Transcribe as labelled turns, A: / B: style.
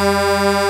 A: Música